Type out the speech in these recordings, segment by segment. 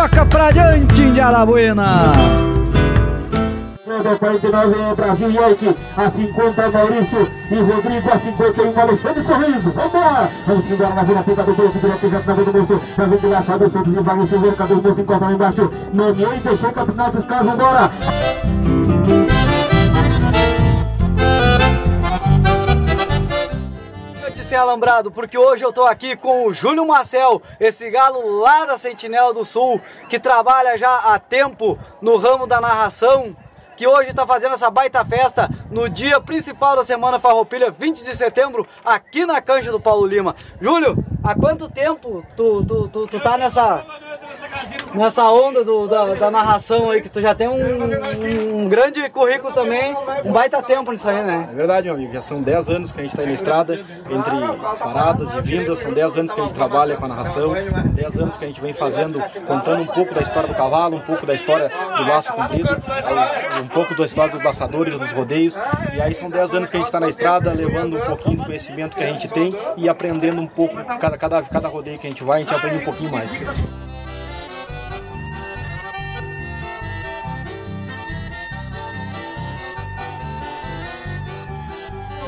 Toca pra diante, Indiada Buena! 49 é Brasil York, a 50 Maurício e Rodrigo, a 51 Alexandre Sorriso. Vambora! Vamos embora na vila pica do bolso, direto já na do bolso. Já vem de sabe o centro de vaga, o cadê o bolso, encontra lá embaixo. Nomeou e deixou o campeonato dos caras, vambora! Alambrado, porque hoje eu tô aqui com o Júlio Marcel, esse galo lá da Sentinela do Sul, que trabalha já há tempo no ramo da narração que hoje está fazendo essa baita festa no dia principal da Semana Farroupilha, 20 de setembro, aqui na cancha do Paulo Lima. Júlio, há quanto tempo tu, tu, tu, tu tá nessa, nessa onda do, da, da, narração aí, que tu já tem um, um, grande currículo também, um baita tempo nisso aí, né? É verdade, meu amigo, já são 10 anos que a gente está aí na estrada, entre paradas e vindas, são 10 anos que a gente trabalha com a narração, 10 anos que a gente vem fazendo, contando um pouco da história do cavalo, um pouco da história do laço comprido, um pouco da história dos laçadores, dos rodeios, e aí são 10 anos que a gente está na estrada, levando um pouquinho do conhecimento que a gente tem e aprendendo um pouco, cada, cada, cada rodeio que a gente vai, a gente aprende um pouquinho mais.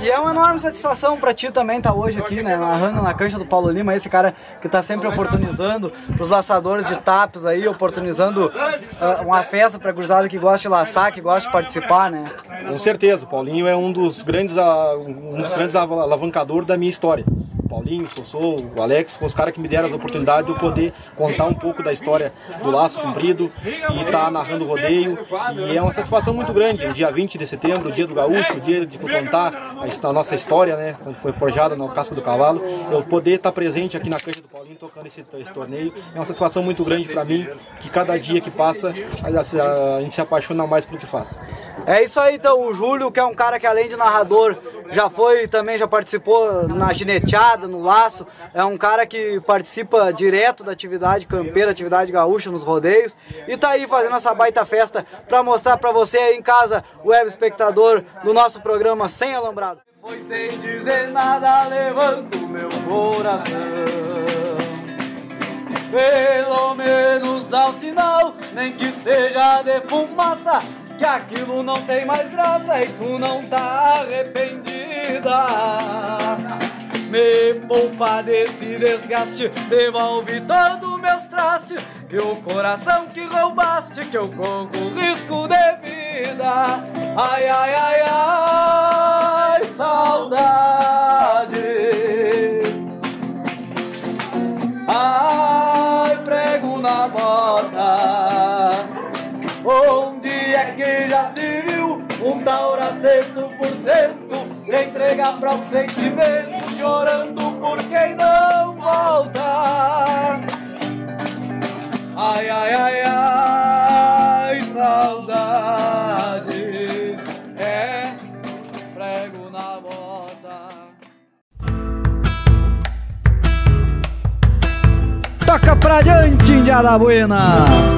E é uma enorme satisfação para ti também estar tá hoje aqui, né, narrando na cancha do Paulo Lima, esse cara que está sempre oportunizando os laçadores de tapos aí, oportunizando uh, uma festa para gurizada que gosta de laçar, que gosta de participar, né? Com certeza, o Paulinho é um dos grandes, uh, um dos grandes alavancadores da minha história. Paulinho, o Sossô, o Alex, os caras que me deram as oportunidades de eu poder contar um pouco da história do laço comprido e estar tá narrando o rodeio. E é uma satisfação muito grande. O dia 20 de setembro, o dia do gaúcho, o dia de contar a nossa história, né, quando foi forjada no casco do cavalo, eu poder estar tá presente aqui na cancha do Paulinho tocando esse, esse torneio. É uma satisfação muito grande para mim, que cada dia que passa a, a gente se apaixona mais pelo que faz. É isso aí então, o Júlio, que é um cara que além de narrador, já foi também, já participou na gineteada, no laço, é um cara que participa direto da atividade campeira, atividade gaúcha nos rodeios, e tá aí fazendo essa baita festa para mostrar para você aí em casa, web espectador, do nosso programa Sem Alambrado. Foi sem dizer nada, levanto meu coração. Pelo menos dá o sinal, nem que seja de fumaça que aquilo não tem mais graça e tu não tá arrependida. Me poupa desse desgaste, devolve todos meus trastes e o coração que roubaste, que eu corro risco de vida. Ai, ai, ai, ai, um taura cento por cento se entregar para o sentimento, chorando por quem não volta? Ai, ai, ai, ai, saudade é prego na bota. Toca pra diante, Indiada Buena!